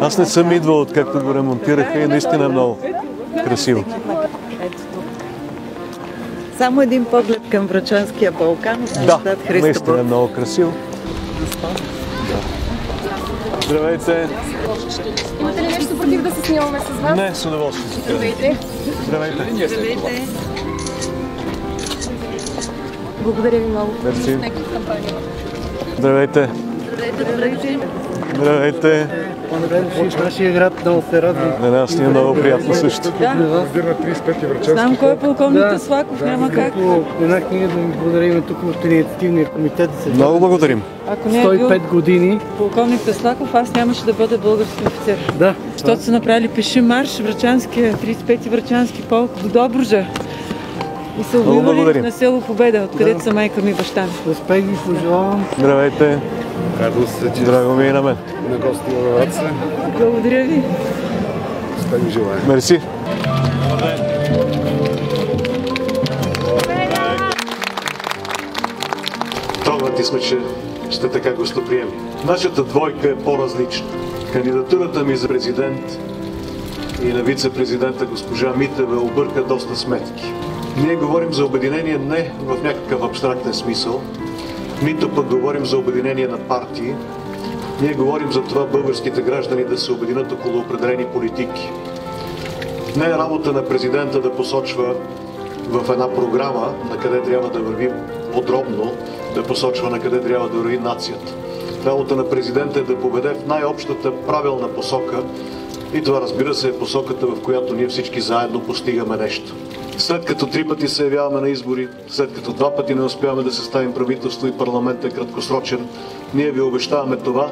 Аз не съм идвал откакто го ремонтираха и наистина е много красиво. Само един поглед към Врачанския Балкан Да, наистина е много красиво. Здравейте! Имате ли нещо против да се снимаме с вас? Не, с удоволствие. Здравейте. Здравейте! Здравейте! Благодаря ви много. Мерси. Здравейте! Здравейте! Здравейте! От нашия град много се радвам. На нас ни е много приятно също. Да, Командир на 35-ти Врачански. Знам кой е полковник Да. Слаков, няма как. Една книга да ми благодарим тук от инициативния комитет Много благодарим. Ако не е бил 105 години. полковник Теслаков, аз нямаше да бъда български офицер. Да. Защото са направили пеши марш, Врачанския, 35-ти Врачански полк до Добружа. И са благодарим. на село Победа, откъдето са майка ми и баща ми. Успех ви пожелавам. Здравейте! Радвам се, че Драго ми и на мен. на гости на Враца. Благодаря ви. Успех ви желая. Мерси! Трогнати сме, че сте така гостоприемни. Нашата двойка е по-различна. Кандидатурата ми за президент и на вице-президента госпожа Митева обърка доста сметки. Ние говорим за обединение не в някакъв абстрактен смисъл, нито пък говорим за обединение на партии. Ние говорим за това българските граждани да се обединят около определени политики. Не е работа на президента да посочва в една програма на къде трябва да върви подробно, да посочва на къде трябва да върви нацията. Работа на президента е да поведе в най-общата правилна посока и това разбира се е посоката, в която ние всички заедно постигаме нещо. След като три пъти се явяваме на избори, след като два пъти не успяваме да съставим правителство и парламент е краткосрочен, ние ви обещаваме това,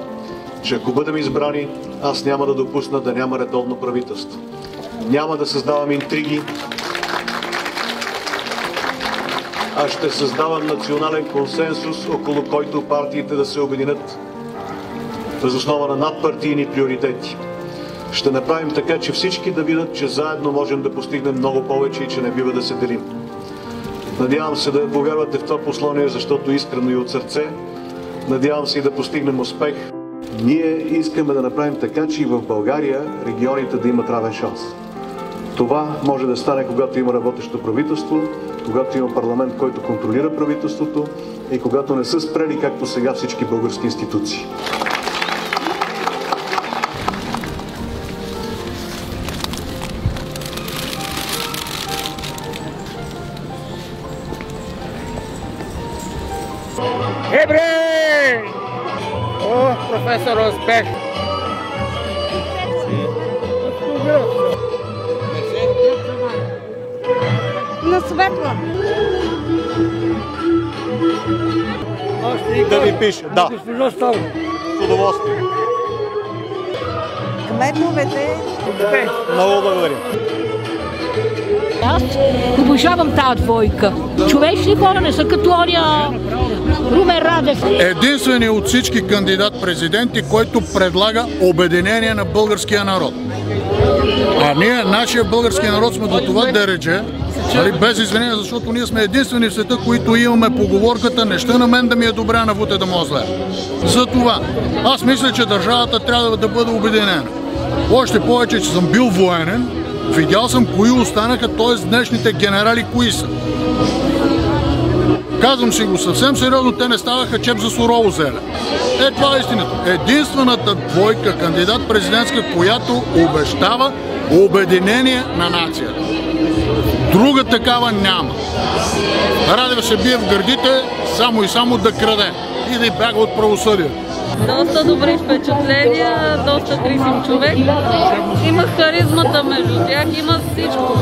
че ако бъдем избрани, аз няма да допусна да няма редовно правителство. Няма да създавам интриги, а ще създавам национален консенсус, около който партиите да се обединят въз основа на надпартийни приоритети. Ще направим така, че всички да видят, че заедно можем да постигнем много повече и че не бива да се делим. Надявам се да повярвате в това послание, защото искрено и от сърце. Надявам се и да постигнем успех. Ние искаме да направим така, че и в България регионите да имат равен шанс. Това може да стане, когато има работещо правителство, когато има парламент, който контролира правителството и когато не са спрели, както сега, всички български институции. Ебре! О, професор Успех! На светло. Да ви пише, да. С удоволствие. Кметовете Много благодарим. Аз обожавам тази двойка. Човечни хора не са като оня Румен Радев. единственият от всички кандидат-президенти, който предлага обединение на българския народ. А ние, нашия български народ, сме до това дередже, нали, без извинение, защото ние сме единствени в света, които имаме поговорката неща на мен да ми е добре, на Вуте да му е зле. За това, аз мисля, че държавата трябва да бъде обединена. Още повече, че съм бил военен, видял съм кои останаха, т.е. днешните генерали кои са. Казвам си го съвсем сериозно, те не ставаха чеп за сурово зеле. Е, това е истината. Единствената двойка кандидат президентска, която обещава обединение на нацията. Друга такава няма. Радев се бие в гърдите само и само да краде и да бяга от правосъдие. Доста добри впечатления, доста красив човек. Има харизмата между тях, има всичко.